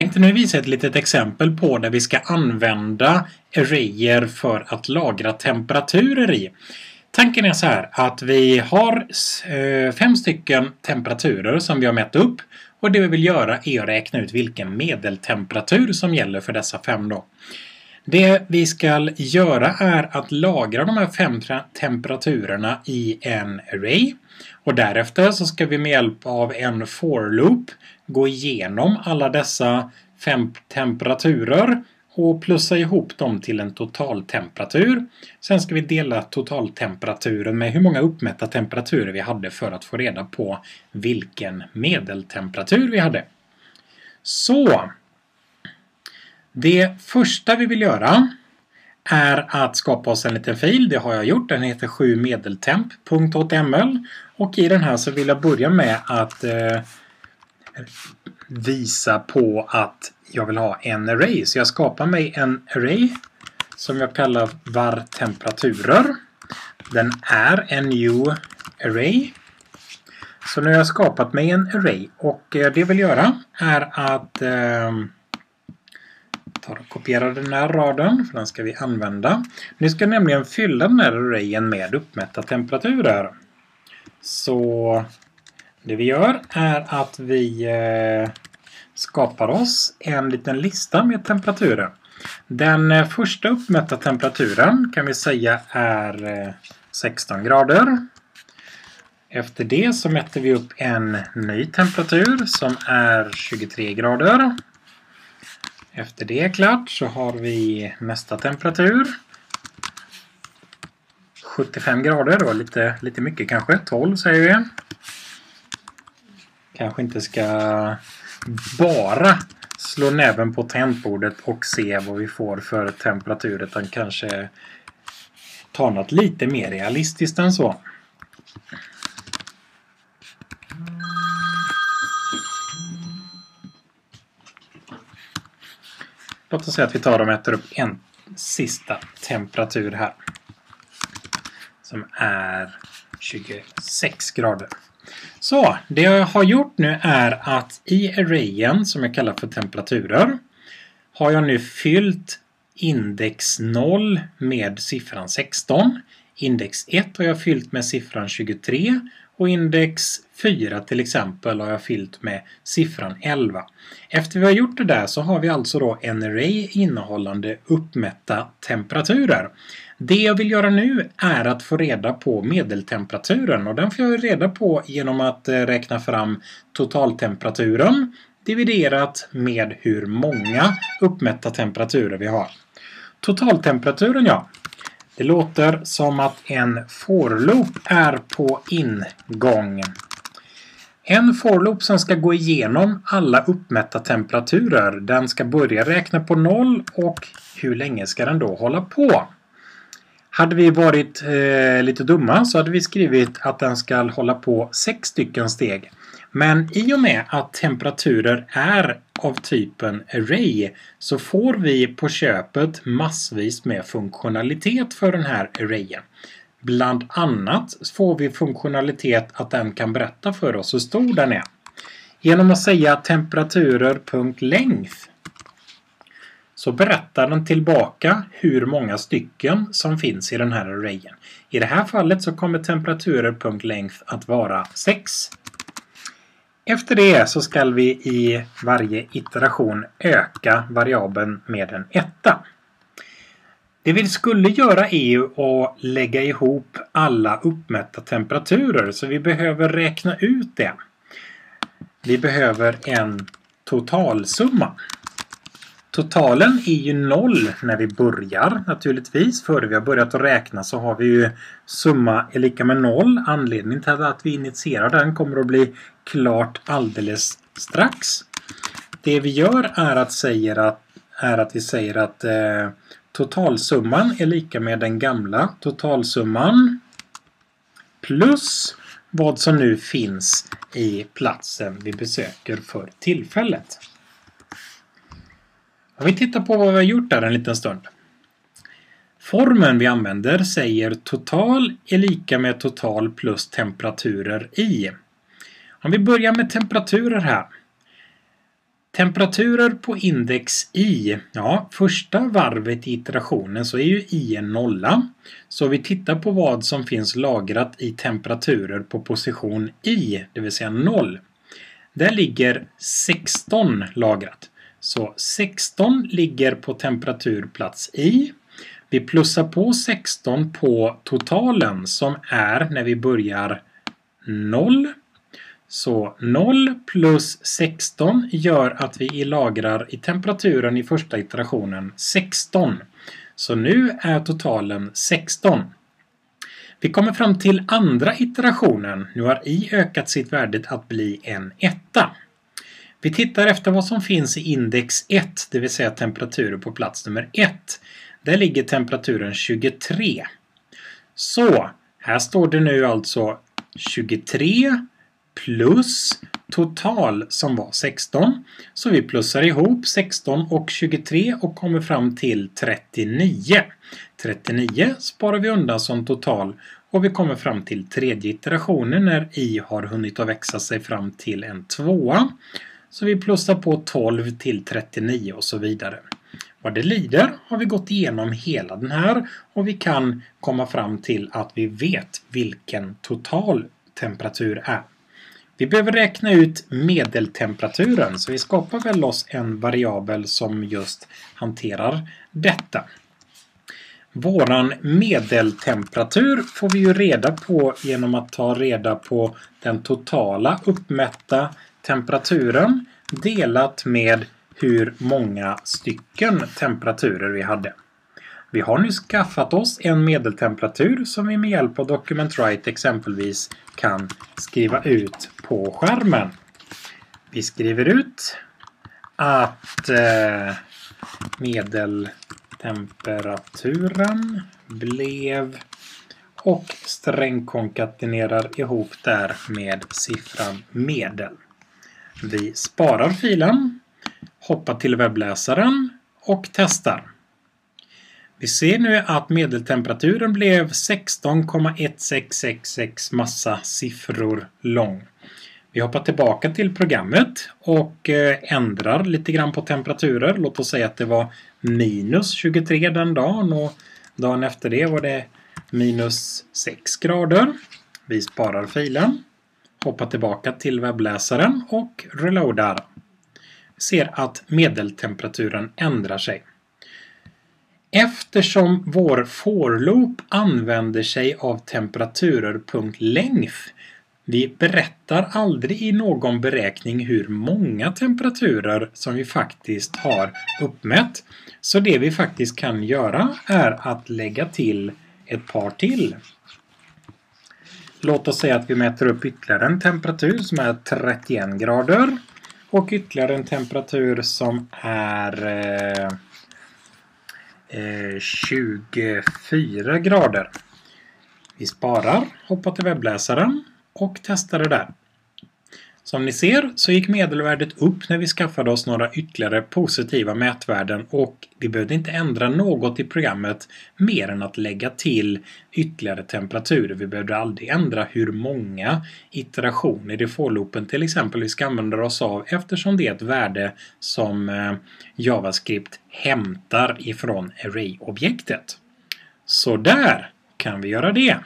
Tänkte nu visa ett litet exempel på där vi ska använda arrayer för att lagra temperaturer i. Tanken är så här att vi har eh, fem stycken temperaturer som vi har mätt upp och det vi vill göra är att räkna ut vilken medeltemperatur som gäller för dessa fem då. Det vi ska göra är att lagra de här fem temperaturerna i en array och därefter så ska vi med hjälp av en for loop gå igenom alla dessa fem temperaturer och plussa ihop dem till en totaltemperatur. Sen ska vi dela totaltemperaturen med hur många uppmätta temperaturer vi hade för att få reda på vilken medeltemperatur vi hade. Så! Det första vi vill göra är att skapa oss en liten fil. Det har jag gjort. Den heter 7medeltemp.html och i den här så vill jag börja med att eh, visa på att jag vill ha en array. Så jag skapar mig en array som jag kallar var temperaturer. Den är en new array. Så nu har jag skapat mig en array och eh, det jag vill göra är att eh, tar och kopierar den här raden för den ska vi använda. Nu ska jag nämligen fylla den här arrayen med uppmätta temperaturer. Så det vi gör är att vi eh, skapar oss en liten lista med temperaturer. Den eh, första uppmätta temperaturen kan vi säga är eh, 16 grader. Efter det så mäter vi upp en ny temperatur som är 23 grader. Efter det är klart så har vi nästa temperatur. 75 grader, då lite, lite mycket kanske. 12 säger vi. Kanske inte ska bara slå näven på tangentbordet och se vad vi får för temperatur utan kanske ta något lite mer realistiskt än så. Låt oss säga att vi tar och mäter upp en sista temperatur här. Som är 26 grader. Så, det jag har gjort nu är att i arrayen som jag kallar för temperaturer har jag nu fyllt index 0 med siffran 16. Index 1 har jag fyllt med siffran 23 och index 4 till exempel har jag fyllt med siffran 11. Efter vi har gjort det där så har vi alltså då en array innehållande uppmätta temperaturer. Det jag vill göra nu är att få reda på medeltemperaturen och den får jag reda på genom att eh, räkna fram totaltemperaturen dividerat med hur många uppmätta temperaturer vi har. Totaltemperaturen ja, det låter som att en for loop är på ingång. En for loop som ska gå igenom alla uppmätta temperaturer. Den ska börja räkna på noll och hur länge ska den då hålla på? Hade vi varit eh, lite dumma så hade vi skrivit att den ska hålla på sex stycken steg. Men i och med att temperaturer är av typen array så får vi på köpet massvis med funktionalitet för den här arrayen. Bland annat får vi funktionalitet att den kan berätta för oss hur stor den är. Genom att säga temperaturer.length så berättar den tillbaka hur många stycken som finns i den här arrayen. I det här fallet så kommer temperaturer.length att vara 6. Efter det så ska vi i varje iteration öka variabeln med en etta. Det vi skulle göra är att lägga ihop alla uppmätta temperaturer så vi behöver räkna ut det. Vi behöver en totalsumma. Totalen är ju noll när vi börjar naturligtvis. Före vi har börjat att räkna så har vi ju summa är lika med noll. Anledningen till att vi initierar den kommer att bli klart alldeles strax. Det vi gör är att, säger att, är att vi säger att eh, totalsumman är lika med den gamla totalsumman plus vad som nu finns i platsen vi besöker för tillfället. Om vi tittar på vad vi har gjort där en liten stund. Formen vi använder säger total är lika med total plus temperaturer i. Om vi börjar med temperaturer här. Temperaturer på index i, ja första varvet i iterationen så är ju i en nolla. Så vi tittar på vad som finns lagrat i temperaturer på position i, det vill säga 0. Där ligger 16 lagrat. Så 16 ligger på temperaturplats i. Vi plussar på 16 på totalen som är när vi börjar 0 så 0 plus 16 gör att vi lagrar i temperaturen i första iterationen 16. Så nu är totalen 16. Vi kommer fram till andra iterationen. Nu har i ökat sitt värde att bli en etta. Vi tittar efter vad som finns i index 1, det vill säga temperaturer på plats nummer 1. Där ligger temperaturen 23. Så, här står det nu alltså 23 plus total som var 16. Så vi plussar ihop 16 och 23 och kommer fram till 39. 39 sparar vi undan som total och vi kommer fram till tredje iterationen när i har hunnit att växa sig fram till en tvåa. Så vi plussar på 12 till 39 och så vidare. Vad det lider har vi gått igenom hela den här och vi kan komma fram till att vi vet vilken total temperatur är. Vi behöver räkna ut medeltemperaturen så vi skapar väl oss en variabel som just hanterar detta. Våran medeltemperatur får vi ju reda på genom att ta reda på den totala uppmätta temperaturen delat med hur många stycken temperaturer vi hade. Vi har nu skaffat oss en medeltemperatur som vi med hjälp av Document Write exempelvis kan skriva ut på skärmen. Vi skriver ut att eh, medeltemperaturen blev och strängkonkatenerar ihop där med siffran medel. Vi sparar filen, hoppar till webbläsaren och testar. Vi ser nu att medeltemperaturen blev 16,1666 massa siffror lång. Vi hoppar tillbaka till programmet och eh, ändrar lite grann på temperaturer. Låt oss säga att det var minus 23 den dagen och dagen efter det var det minus 6 grader. Vi sparar filen, hoppar tillbaka till webbläsaren och reloadar. Vi ser att medeltemperaturen ändrar sig. Eftersom vår for loop använder sig av temperaturer.length vi berättar aldrig i någon beräkning hur många temperaturer som vi faktiskt har uppmätt. Så det vi faktiskt kan göra är att lägga till ett par till. Låt oss säga att vi mäter upp ytterligare en temperatur som är 31 grader och ytterligare en temperatur som är eh, eh 24 grader. Vi sparar, hoppar till webbläsaren och testar det där. Som ni ser så gick medelvärdet upp när vi skaffade oss några ytterligare positiva mätvärden och vi behövde inte ändra något i programmet mer än att lägga till ytterligare temperaturer. Vi behövde aldrig ändra hur många iterationer i for-loopen till exempel vi ska använda oss av eftersom det är ett värde som eh, JavaScript hämtar ifrån array-objektet. Så där kan vi göra det.